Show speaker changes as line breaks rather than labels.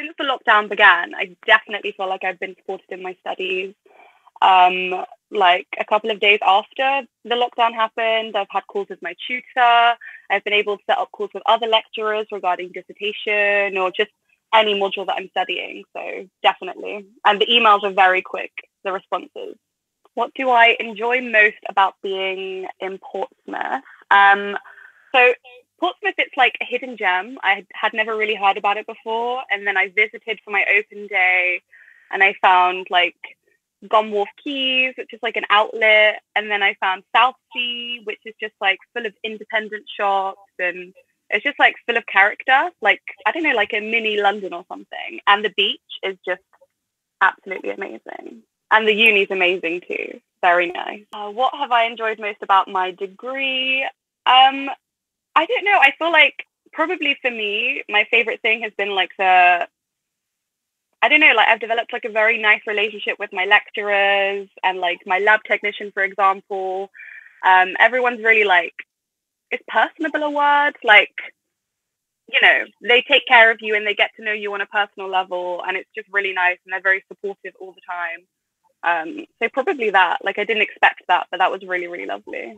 since the lockdown began, I definitely feel like I've been supported in my studies. Um, like a couple of days after the lockdown happened, I've had calls with my tutor. I've been able to set up calls with other lecturers regarding dissertation or just any module that I'm studying. So definitely. And the emails are very quick, the responses. What do I enjoy most about being in Portsmouth? Um, so Portsmouth, it's like a hidden gem. I had never really heard about it before. And then I visited for my open day and I found like Gunwharf Quays, which is like an outlet. And then I found Southsea, which is just like full of independent shops and it's just like full of character. Like, I don't know, like a mini London or something. And the beach is just absolutely amazing. And the uni's amazing too. Very nice. Uh, what have I enjoyed most about my degree? Um, I don't know. I feel like probably for me, my favorite thing has been like the I don't know, like I've developed like a very nice relationship with my lecturers and like my lab technician, for example. Um, everyone's really like, is personable a word? Like, you know, they take care of you and they get to know you on a personal level, and it's just really nice, and they're very supportive all the time. Um, so probably that. Like I didn't expect that, but that was really, really lovely.